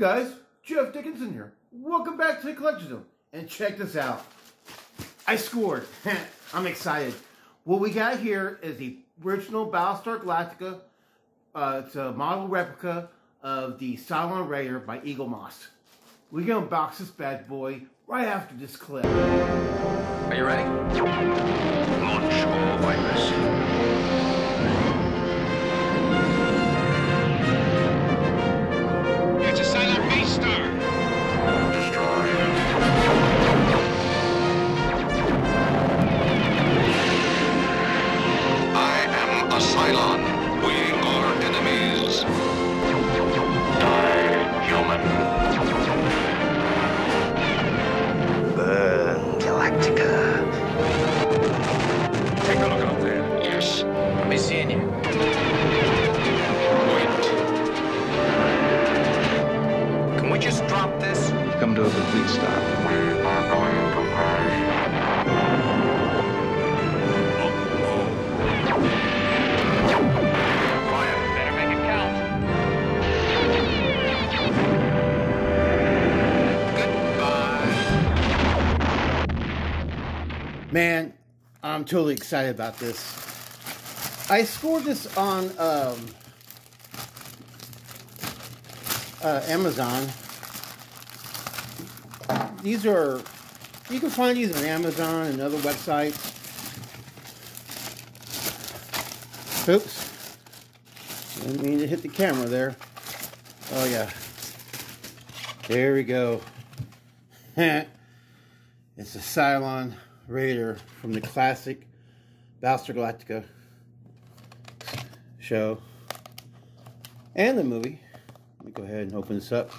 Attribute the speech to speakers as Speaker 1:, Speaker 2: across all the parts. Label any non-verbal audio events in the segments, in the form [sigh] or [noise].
Speaker 1: guys, Jeff Dickinson here. Welcome back to the Collectors Zone. And check this out. I scored. [laughs] I'm excited. What we got here is the original Battlestar Galactica. Uh, it's a model replica of the Cylon Raider by Eaglemoss. We're going to box this bad boy right after this clip.
Speaker 2: Are you ready? Launch all. Just drop this?
Speaker 3: come to a complete stop.
Speaker 2: We are going to crash.
Speaker 4: Better make it count.
Speaker 1: Man, I'm totally excited about this. I scored this on um, uh, Amazon. These are, you can find these on Amazon and other websites. Oops. Didn't mean to hit the camera there. Oh, yeah. There we go. [laughs] It's a Cylon Raider from the classic Battlestar Galactica show and the movie. Let me go ahead and open this up.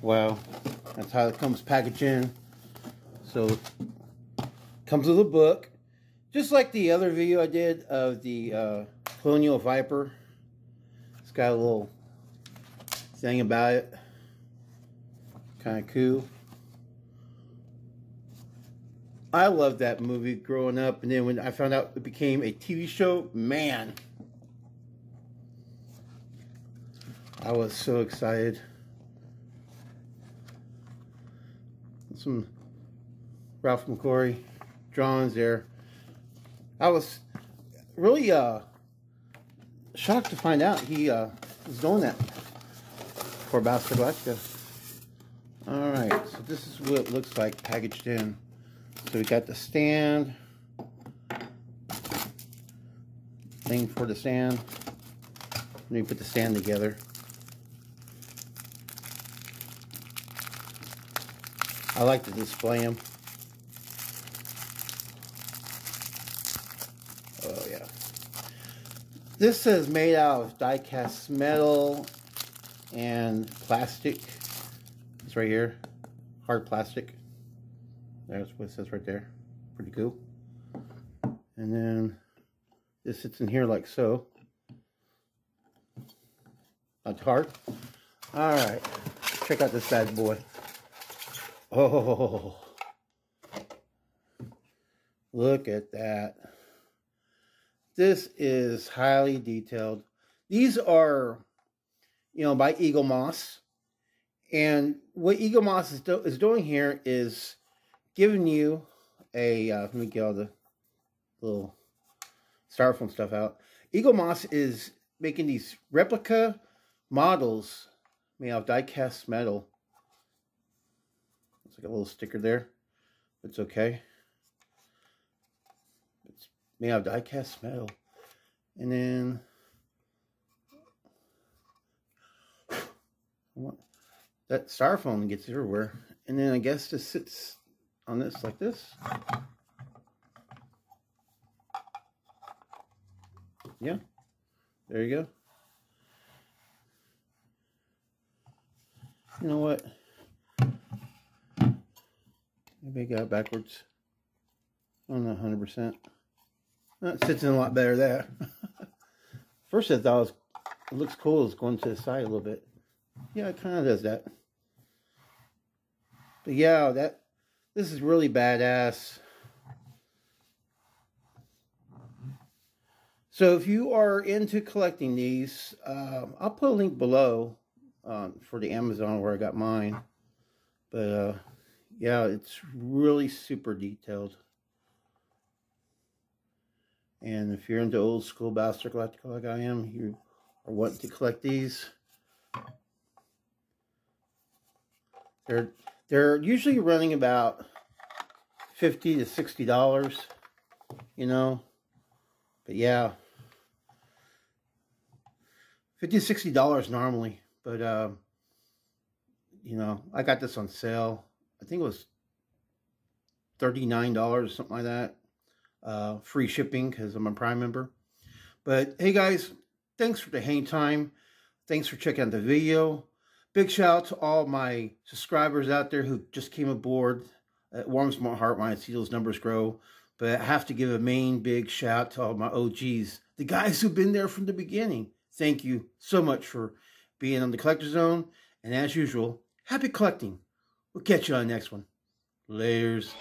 Speaker 1: Wow, that's how it comes packaged in. So, comes with a book, just like the other video I did of the uh, Colonial Viper. It's got a little thing about it. Kind of cool. I loved that movie growing up, and then when I found out it became a TV show, man, I was so excited. Some Ralph McQuarrie drawings there. I was really uh, shocked to find out he uh, was doing that for Battlestar Galactica. Alright, so this is what it looks like packaged in. So we got the stand. Thing for the stand. Let me put the stand together. I like to display them. Oh yeah. This is made out of die-cast metal and plastic. It's right here, hard plastic. That's what it says right there. Pretty cool. And then this sits in here like so. Not hard. All right, check out this bad boy. Oh, look at that. This is highly detailed. These are, you know, by Eaglemoss. And what Eaglemoss is, do is doing here is giving you a, uh, let me get all the little styrofoam stuff out. Eaglemoss is making these replica models made out of die-cast metal. Like a little sticker there. It's okay. It's out of die-cast metal. And then... [sighs] That styrofoam gets everywhere. And then I guess just sits on this like this. Yeah, there you go. You know what? Maybe I got it backwards. I'm not know 100%. That sits in a lot better there. [laughs] First I thought it, was, it looks cool. It's going to the side a little bit. Yeah, it kind of does that. But yeah, that this is really badass. So if you are into collecting these, uh, I'll put a link below um, for the Amazon where I got mine. But uh, yeah, it's really super detailed. And if you're into old school Battlestar Galactica like I am, you are wanting to collect these. They're they're usually running about fifty to sixty dollars, you know. But yeah, fifty to sixty dollars normally. But uh, you know, I got this on sale. I think it was thirty nine dollars, or something like that. Uh, free shipping because I'm a Prime member. But hey, guys, thanks for the hang time. Thanks for checking out the video. Big shout out to all my subscribers out there who just came aboard. It warms my heart when I see those numbers grow. But I have to give a main big shout to all my OGs, the guys who've been there from the beginning. Thank you so much for being on the Collector Zone. And as usual, happy collecting. We'll catch you on the next one. Layers.